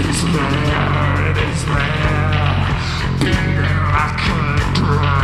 It is there, it is there, thing like a could.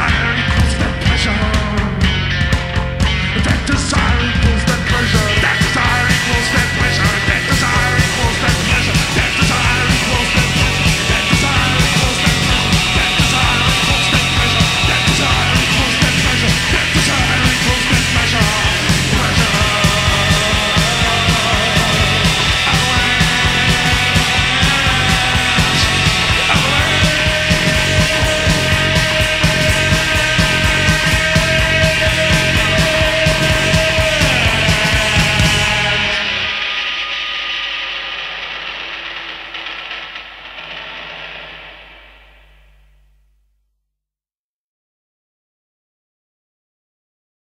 Saturn